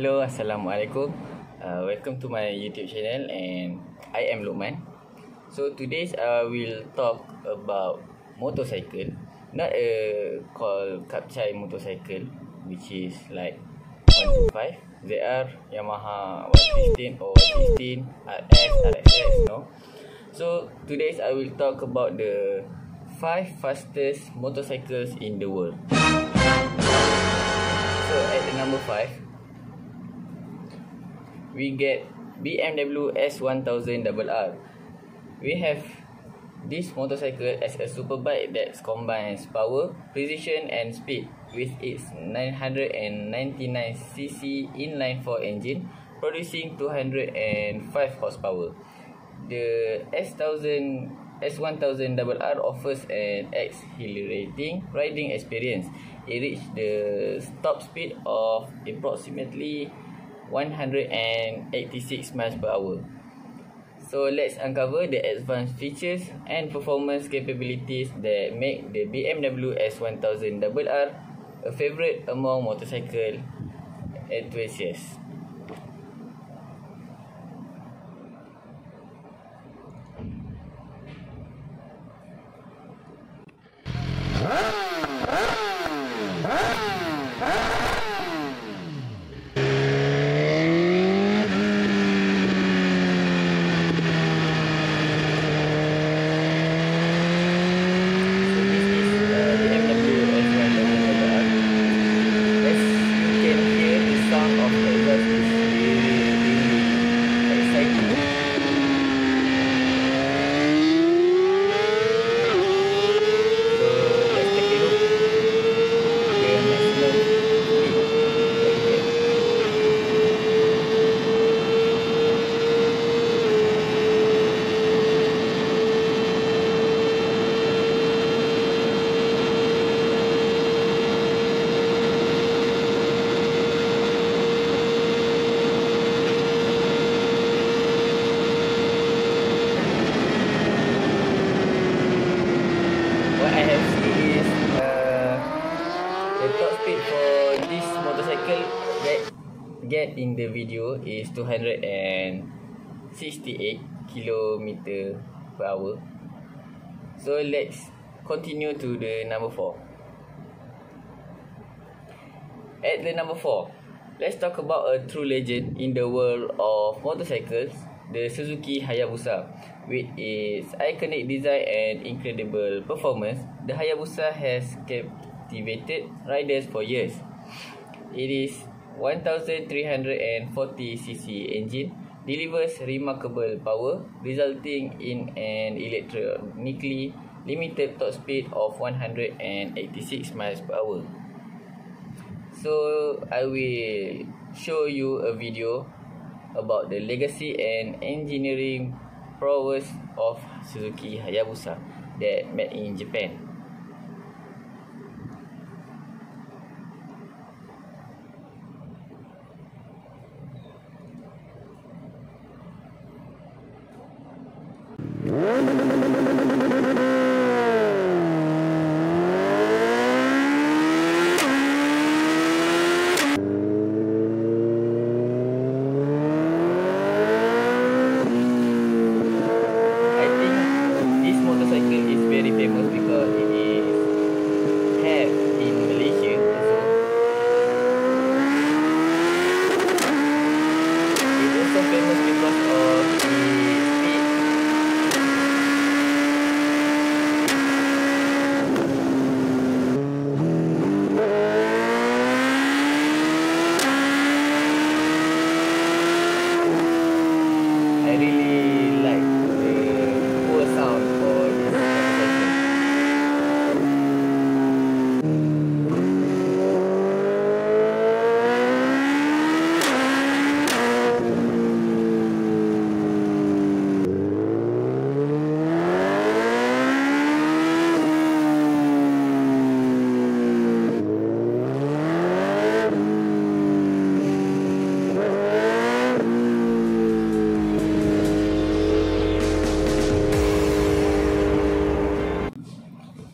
Hello, Assalamualaikum. Uh, welcome to my YouTube channel and I am Lukman. So today's uh, we'll talk about motorcycle. Not a call Kapchai motorcycle which is like 125. They are Yamaha 115 or 115 RS, RSX, no. So today's I will talk about the five fastest motorcycles in the world. So at the number five, we get BMW S1000RR. We have this motorcycle as a superbike that combines power, precision and speed with its 999cc inline 4 engine producing 205 horsepower. The S1000 S1000RR offers an exhilarating riding experience. It reached the top speed of approximately 186 miles per hour. So let's uncover the advanced features and performance capabilities that make the BMW S1000RR a favorite among motorcycle enthusiasts. Get in the video is 268 kilometer per hour. So let's continue to the number 4. At the number 4, let's talk about a true legend in the world of motorcycles, the Suzuki Hayabusa. With its iconic design and incredible performance, the Hayabusa has captivated riders for years. It is 1340cc engine delivers remarkable power resulting in an electronically limited top speed of 186 miles per hour. So I will show you a video about the legacy and engineering prowess of Suzuki Hayabusa that made in Japan. I think this motorcycle is very famous because it is have in Malaysia also. It also famous because of the speed I really like the poor sound for this motorcycle.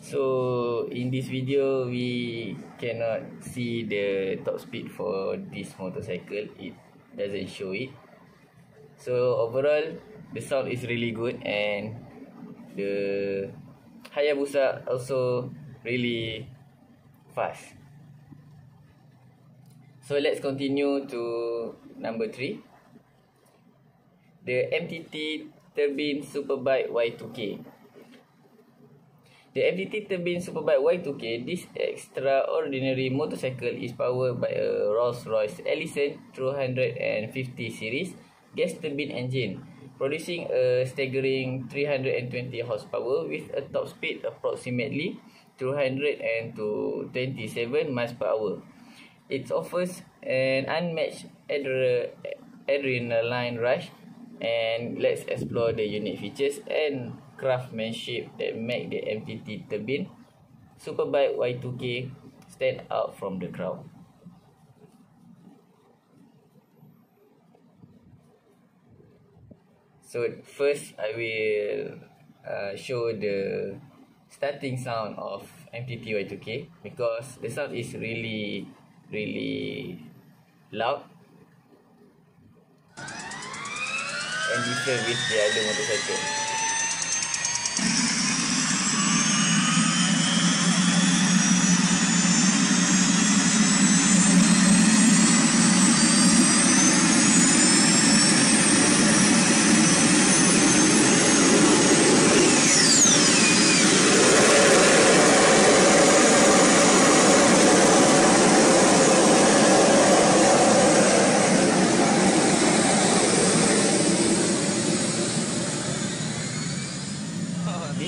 So in this video we cannot see the top speed for this motorcycle. It doesn't show it. So overall, the sound is really good and the Hayabusa also really fast. So let's continue to number 3. The MTT Turbine Superbike Y2K. The MTT Turbine Superbike Y2K, this extraordinary motorcycle is powered by a Rolls-Royce Ellison 250 series gas turbine engine, producing a staggering 320 horsepower with a top speed approximately 227 miles per hour. It offers an unmatched adre adrenaline rush and let's explore the unique features and craftsmanship that make the MTT turbine Superbike Y2K stand out from the crowd. So first I will uh, show the starting sound of MTT Y2K because the sound is really really loud and different with the other motorcycle.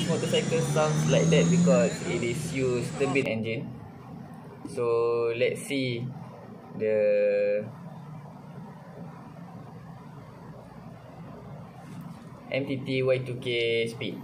motorcycle sounds like that because it is used turbine engine. So let's see the MTT Y2K speed.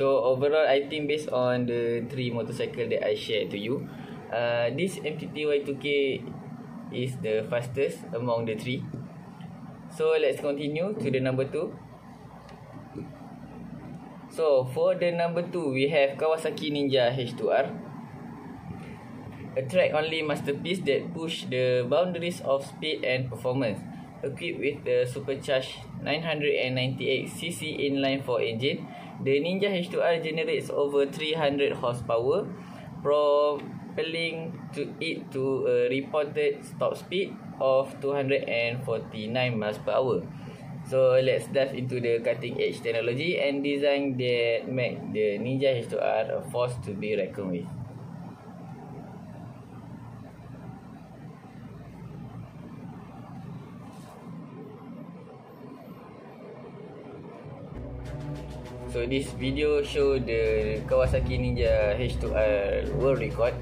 So overall, I think based on the three motorcycle that I share to you, uh, this MTT Y2K is the fastest among the three. So let's continue to the number two. So for the number two, we have Kawasaki Ninja H2R. A track only masterpiece that push the boundaries of speed and performance. Equipped with the supercharged 998cc inline 4 engine, The Ninja H2R generates over 300 horsepower, propelling to it to a reported top speed of 249 miles per hour. So let's dive into the cutting edge technology and design that make the Ninja H2R a force to be reckoned with. So this video show the Kawasaki Ninja H2R world record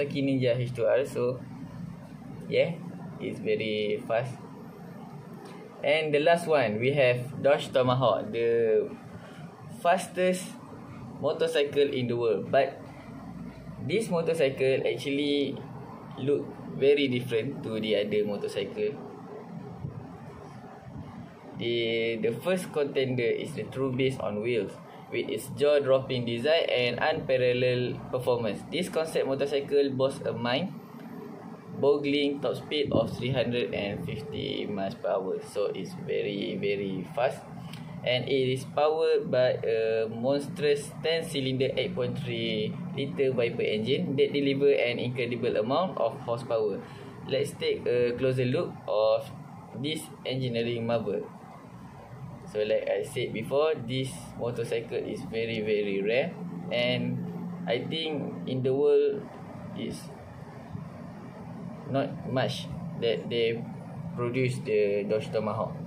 Kawasaki Ninja H2R so yeah it's very fast And the last one, we have Dodge Tomahawk, the fastest motorcycle in the world. But this motorcycle actually look very different to the other motorcycle. The the first contender is the true based on wheels with its jaw-dropping design and unparalleled performance. This concept motorcycle boasts a mind boggling top speed of 350 miles per hour. So it's very very fast and it is powered by a monstrous 10 cylinder 8.3 liter Viper engine that deliver an incredible amount of horsepower. Let's take a closer look of this engineering marvel. So like I said before, this motorcycle is very very rare and I think in the world is not much that they produce the Dodge Tomahawk.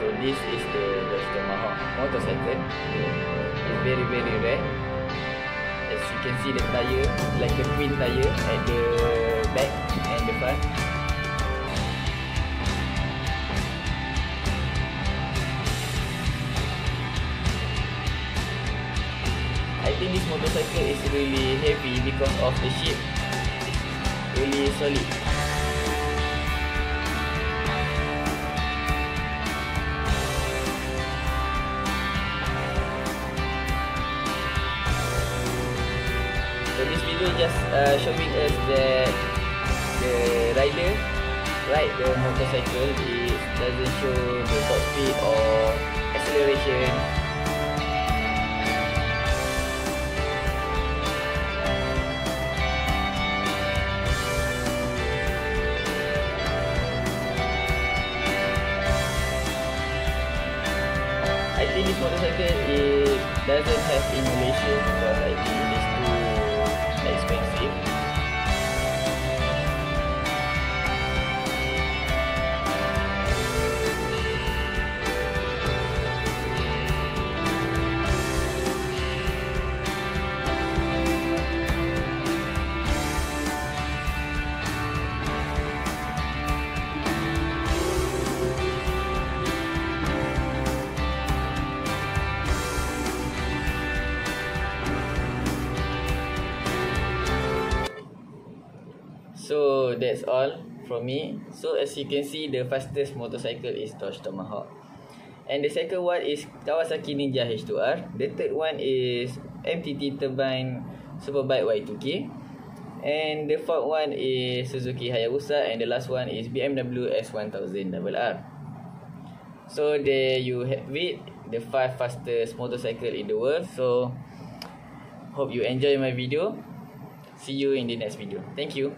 So this is the Dodge Tomahawk motorcycle. It's very very rare. As you can see the tire like a twin tire at the back and the front. I think this motorcycle is really heavy because of the shape. Really solid. Video just uh, showing us that the rider ride the motorcycle it doesn't show the top speed or acceleration. I think this motorcycle it doesn't have in because I think That's all from me. So as you can see, the fastest motorcycle is Dodge Tomahawk. And the second one is Kawasaki Ninja H2R. The third one is MTT Turbine Superbike Y2K. And the fourth one is Suzuki Hayabusa. And the last one is BMW S1000RR. So there you have it. The five fastest motorcycle in the world. So hope you enjoy my video. See you in the next video. Thank you.